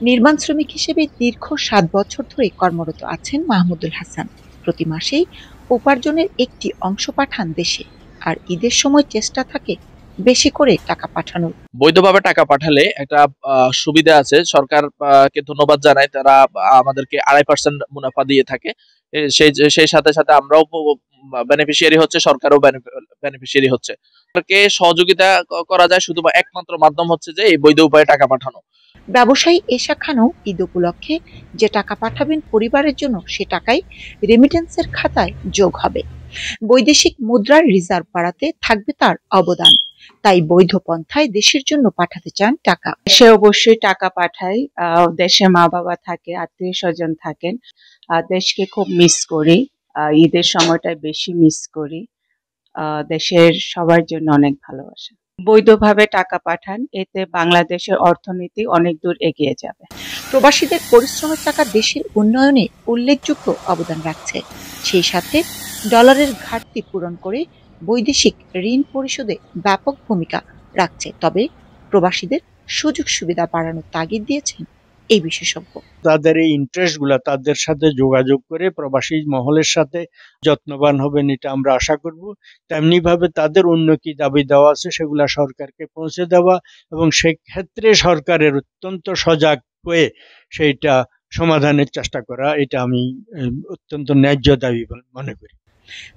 নির্মাণ শ্রমিক হিসেবে দীর্ঘ সাত বছর ধরে কর্মরত আছেন মাহমুদুল হাসান। প্রতি মাসেই উপার্জনের একটি অংশ পাঠান দেশে আর ঈদের সময় চেষ্টা থাকে বেশি করে টাকা পাঠানোর। বৈধভাবে টাকা পাঠালে একটা সুবিধা আছে। সরকার আহ, কে ধন্যবাদ জানাই তারা আমাদেরকে আড়াই পার্সেন্ট মুনাফা দিয়ে থাকে। সেই সেই সাথে সাথে আমরাও বেনিফিশিয়ারি হচ্ছে সরকারও বেনিফিশিয়ারি হচ্ছে। সরকারকে সহযোগিতা করা যায় শুধু একমাত্র মাধ্যম হচ্ছে যে এই বৈধ উপায়ে টাকা পাঠানো। ব্যবসায়ী এশা খানও ঈদ উপলক্ষে যে টাকা পাঠাবেন পরিবারের জন্য সে টাকাই রেমিটেন্সের খাতায় যোগ হবে। বৈদেশিক মুদ্রার রিজার্ভ বাড়াতে থাকবে তার অবদান। তাই বৈধ পন্থায় দেশের জন্য পাঠাতে চান টাকা। সে অবশ্যই টাকা পাঠায় দেশে মা বাবা থাকে আত্মীয় স্বজন থাকেন দেশকে খুব মিস করি। ঈদের সময়টায় বেশি মিস করি। দেশের সবার জন্য অনেক ভালোবাসা। বৈধভাবে টাকা পাঠান, এতে বাংলাদেশের অর্থনীতি অনেক দূর এগিয়ে যাবে। প্রবাসীদের পরিশ্রমের টাকা দেশের উন্নয়নে উল্লেখযোগ্য অবদান রাখছে। সেই সাথে ডলারের ঘাটতি পূরণ করে বৈদেশিক ঋণ পরিশোধে ব্যাপক ভূমিকা রাখছে। তবে প্রবাসীদের সুযোগ সুবিধা বাড়ানোর তাগিদ দিয়েছেন এই বিশেষজ্ঞ। তাদের এই ইন্টারেস্টগুলা তাদের সাথে যোগাযোগ করে প্রবাসী মহলের সাথে যত্নবান হবেন এটা আমরা আশা করব। তেমনি ভাবে তাদের অন্য কি দাবি দেওয়া আছে সেগুলা সরকারকে পৌঁছে দেওয়া এবং সেক্ষেত্রে সরকারের অত্যন্ত সজাগ হয়ে সেইটা সমাধানের চেষ্টা করা এটা আমি অত্যন্ত ন্যায্য দাবি মনে করি।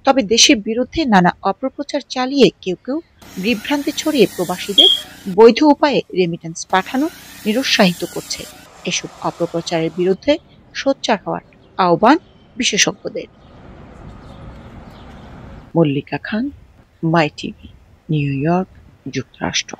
তবে দেশের বিরুদ্ধে নানা অপপ্রচার চালিয়ে কেউ কেউ বিভ্রান্তি ছড়িয়ে প্রবাসীদের বৈধ উপায়ে রেমিটেন্স পাঠানো নিরুৎসাহিত করছে। এসব অপপ্রচারের বিরুদ্ধে সোচ্চার হওয়ার আহ্বান বিশেষজ্ঞদের। Mallika Khan my TV New York যুক্তরাষ্ট্র।